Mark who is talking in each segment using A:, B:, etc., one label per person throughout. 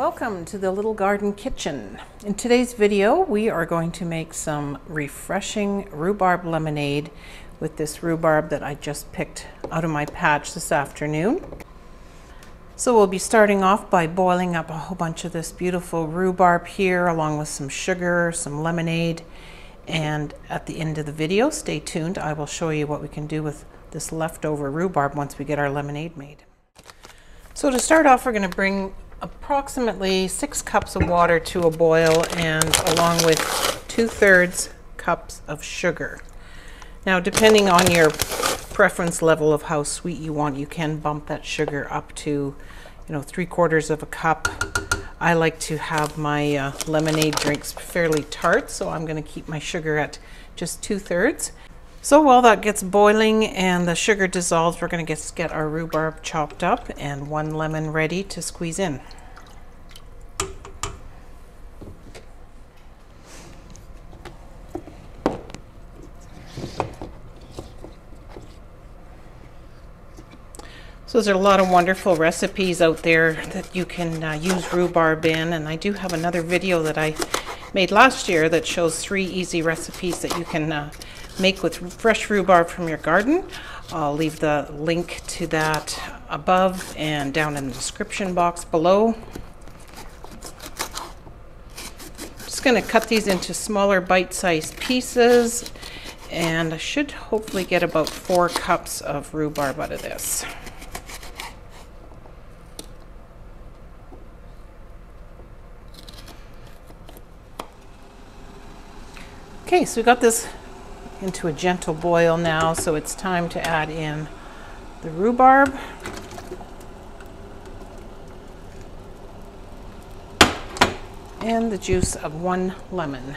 A: Welcome to the Little Garden Kitchen. In today's video, we are going to make some refreshing rhubarb lemonade with this rhubarb that I just picked out of my patch this afternoon. So we'll be starting off by boiling up a whole bunch of this beautiful rhubarb here along with some sugar, some lemonade, and at the end of the video, stay tuned, I will show you what we can do with this leftover rhubarb once we get our lemonade made. So to start off, we're going to bring approximately six cups of water to a boil and along with two thirds cups of sugar. Now, depending on your preference level of how sweet you want, you can bump that sugar up to, you know, three quarters of a cup. I like to have my uh, lemonade drinks fairly tart, so I'm going to keep my sugar at just two thirds. So while that gets boiling and the sugar dissolves, we're going to get, get our rhubarb chopped up and one lemon ready to squeeze in. So there's a lot of wonderful recipes out there that you can uh, use rhubarb in and I do have another video that I made last year that shows three easy recipes that you can uh, make with fresh rhubarb from your garden. I'll leave the link to that above and down in the description box below. I'm just going to cut these into smaller bite-sized pieces and I should hopefully get about four cups of rhubarb out of this. Okay, so we got this into a gentle boil now, so it's time to add in the rhubarb. And the juice of one lemon.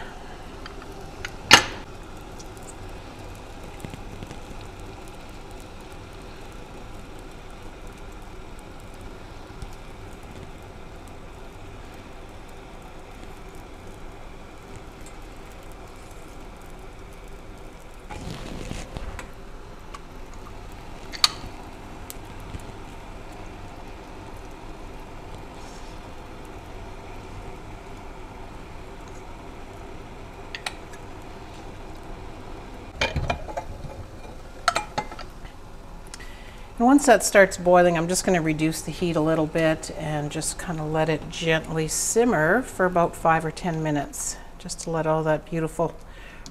A: And once that starts boiling, I'm just going to reduce the heat a little bit and just kind of let it gently simmer for about five or 10 minutes, just to let all that beautiful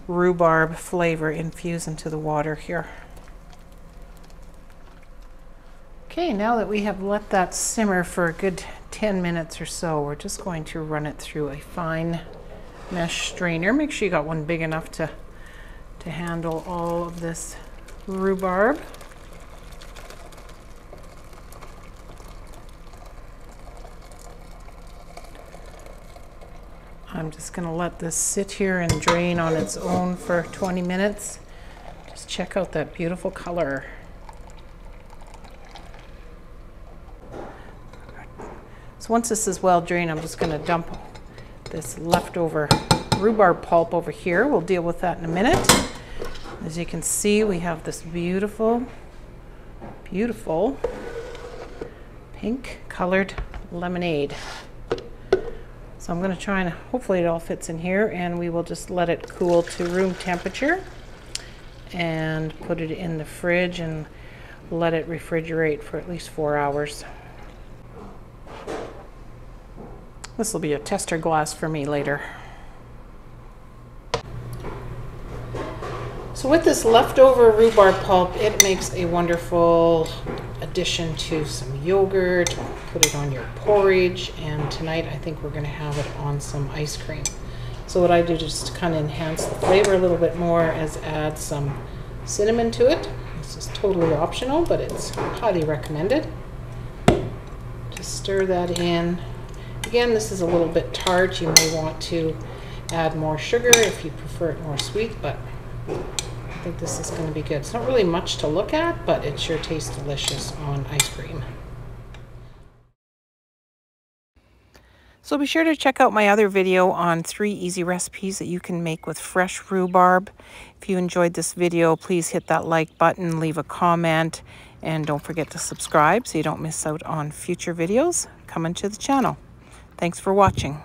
A: rhubarb flavor infuse into the water here. Okay, now that we have let that simmer for a good 10 minutes or so, we're just going to run it through a fine mesh strainer. Make sure you got one big enough to, to handle all of this rhubarb. I'm just going to let this sit here and drain on its own for 20 minutes. Just check out that beautiful color. So once this is well drained, I'm just going to dump this leftover rhubarb pulp over here. We'll deal with that in a minute. As you can see, we have this beautiful, beautiful pink colored lemonade. So I'm going to try and hopefully it all fits in here and we will just let it cool to room temperature and put it in the fridge and let it refrigerate for at least four hours. This will be a tester glass for me later. So with this leftover rhubarb pulp, it makes a wonderful addition to some yogurt, put it on your porridge, and tonight I think we're going to have it on some ice cream. So what I do just to kind of enhance the flavor a little bit more is add some cinnamon to it. This is totally optional, but it's highly recommended. Just stir that in. Again, this is a little bit tart. You may want to add more sugar if you prefer it more sweet, but think this is going to be good. It's not really much to look at, but it sure tastes delicious on ice cream. So be sure to check out my other video on three easy recipes that you can make with fresh rhubarb. If you enjoyed this video, please hit that like button, leave a comment, and don't forget to subscribe so you don't miss out on future videos coming to the channel. Thanks for watching.